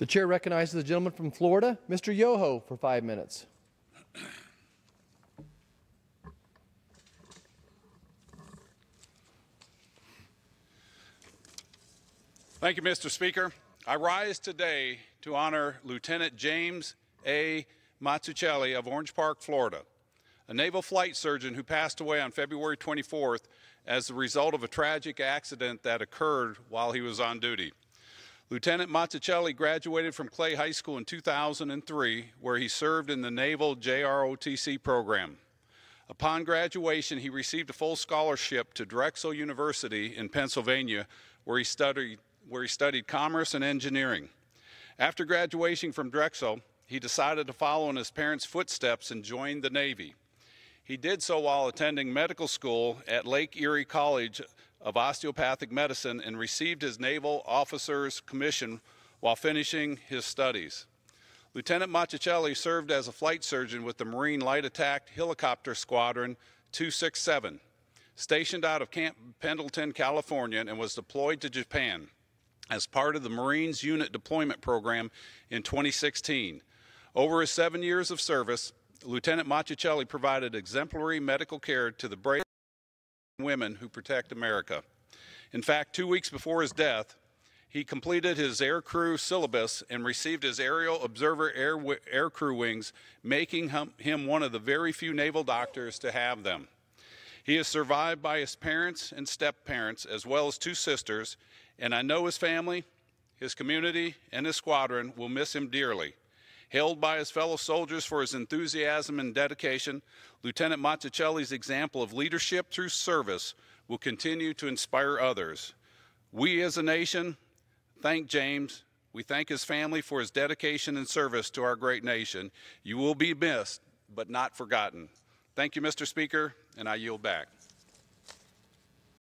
The chair recognizes the gentleman from Florida, Mr. Yoho, for five minutes. Thank you, Mr. Speaker. I rise today to honor Lieutenant James A. Mazzuchelli of Orange Park, Florida, a naval flight surgeon who passed away on February 24th as the result of a tragic accident that occurred while he was on duty. Lieutenant Mazzuchelli graduated from Clay High School in 2003, where he served in the Naval JROTC program. Upon graduation, he received a full scholarship to Drexel University in Pennsylvania, where he studied, where he studied commerce and engineering. After graduating from Drexel, he decided to follow in his parents' footsteps and joined the Navy. He did so while attending medical school at Lake Erie College of Osteopathic Medicine and received his Naval Officer's Commission while finishing his studies. Lieutenant Mazzuchelli served as a flight surgeon with the Marine Light Attack Helicopter Squadron 267, stationed out of Camp Pendleton, California, and was deployed to Japan as part of the Marines Unit Deployment Program in 2016. Over his seven years of service, Lieutenant Mazzuchelli provided exemplary medical care to the brave women who protect America. In fact, two weeks before his death, he completed his aircrew syllabus and received his aerial observer air, air crew wings, making him one of the very few naval doctors to have them. He is survived by his parents and step parents, as well as two sisters, and I know his family, his community, and his squadron will miss him dearly. Hailed by his fellow soldiers for his enthusiasm and dedication, Lieutenant Mazzuchelli's example of leadership through service will continue to inspire others. We as a nation thank James. We thank his family for his dedication and service to our great nation. You will be missed, but not forgotten. Thank you, Mr. Speaker, and I yield back.